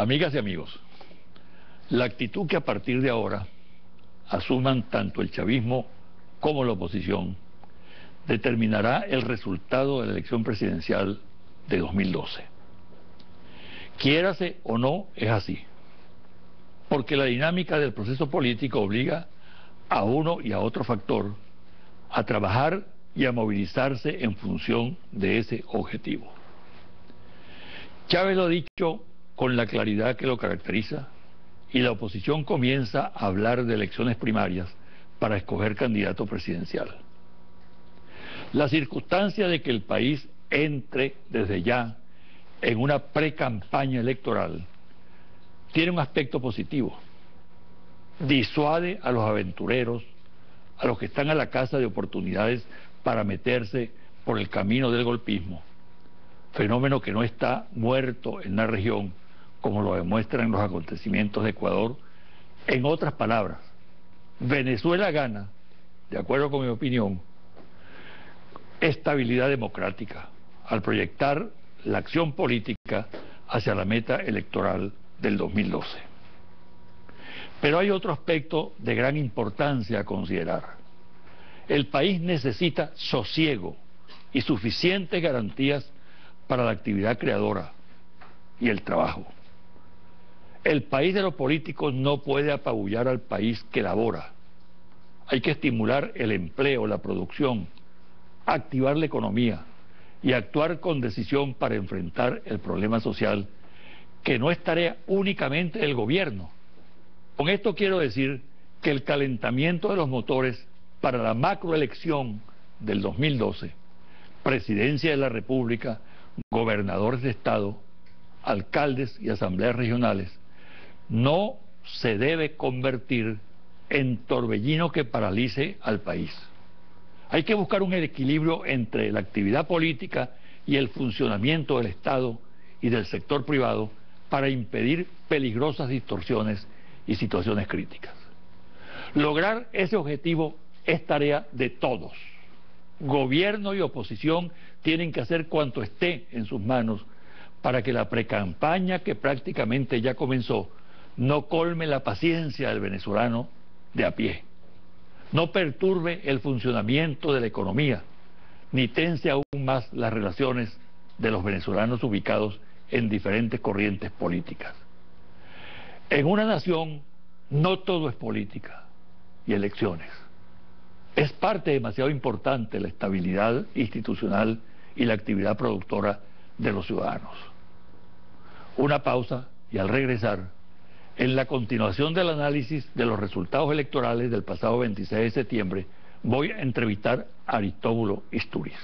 Amigas y amigos, la actitud que a partir de ahora asuman tanto el chavismo como la oposición determinará el resultado de la elección presidencial de 2012. Quiérase o no, es así. Porque la dinámica del proceso político obliga a uno y a otro factor a trabajar y a movilizarse en función de ese objetivo. Chávez lo ha dicho con la claridad que lo caracteriza y la oposición comienza a hablar de elecciones primarias para escoger candidato presidencial. La circunstancia de que el país entre desde ya en una pre-campaña electoral tiene un aspecto positivo. Disuade a los aventureros, a los que están a la casa de oportunidades para meterse por el camino del golpismo fenómeno que no está muerto en la región, como lo demuestran los acontecimientos de Ecuador. En otras palabras, Venezuela gana, de acuerdo con mi opinión, estabilidad democrática al proyectar la acción política hacia la meta electoral del 2012. Pero hay otro aspecto de gran importancia a considerar. El país necesita sosiego y suficientes garantías para la actividad creadora y el trabajo. El país de los políticos no puede apabullar al país que labora. Hay que estimular el empleo, la producción, activar la economía y actuar con decisión para enfrentar el problema social, que no es tarea únicamente del gobierno. Con esto quiero decir que el calentamiento de los motores para la macroelección del 2012, presidencia de la República, gobernadores de Estado, alcaldes y asambleas regionales, no se debe convertir en torbellino que paralice al país. Hay que buscar un equilibrio entre la actividad política y el funcionamiento del Estado y del sector privado para impedir peligrosas distorsiones y situaciones críticas. Lograr ese objetivo es tarea de todos gobierno y oposición tienen que hacer cuanto esté en sus manos para que la precampaña que prácticamente ya comenzó no colme la paciencia del venezolano de a pie, no perturbe el funcionamiento de la economía, ni tense aún más las relaciones de los venezolanos ubicados en diferentes corrientes políticas. En una nación no todo es política y elecciones. Es parte demasiado importante la estabilidad institucional y la actividad productora de los ciudadanos. Una pausa y al regresar, en la continuación del análisis de los resultados electorales del pasado 26 de septiembre, voy a entrevistar a Aristóbulo Isturiz.